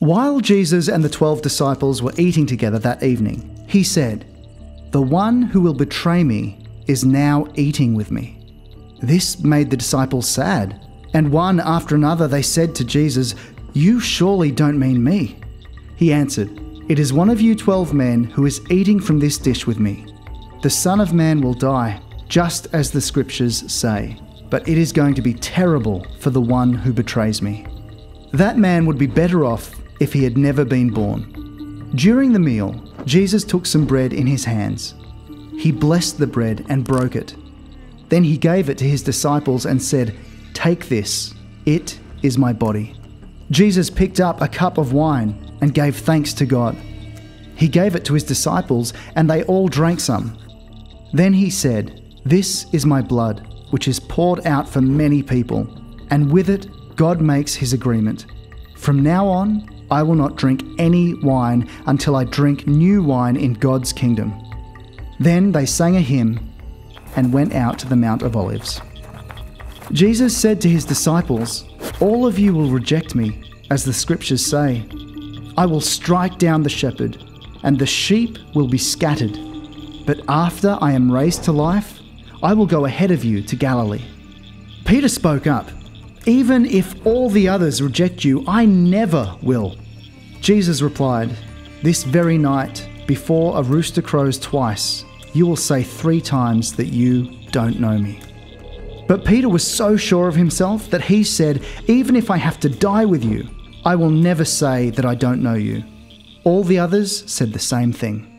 While Jesus and the twelve disciples were eating together that evening, he said, The one who will betray me is now eating with me. This made the disciples sad, and one after another they said to Jesus, You surely don't mean me. He answered, It is one of you twelve men who is eating from this dish with me. The Son of Man will die, just as the Scriptures say, but it is going to be terrible for the one who betrays me. That man would be better off if he had never been born. During the meal, Jesus took some bread in his hands. He blessed the bread and broke it. Then he gave it to his disciples and said, Take this, it is my body. Jesus picked up a cup of wine and gave thanks to God. He gave it to his disciples, and they all drank some. Then he said, This is my blood, which is poured out for many people, and with it God makes his agreement. From now on, I will not drink any wine until I drink new wine in God's kingdom. Then they sang a hymn and went out to the Mount of Olives. Jesus said to his disciples, All of you will reject me, as the scriptures say. I will strike down the shepherd, and the sheep will be scattered. But after I am raised to life, I will go ahead of you to Galilee. Peter spoke up. Even if all the others reject you, I never will. Jesus replied, This very night, before a rooster crows twice, you will say three times that you don't know me. But Peter was so sure of himself that he said, Even if I have to die with you, I will never say that I don't know you. All the others said the same thing.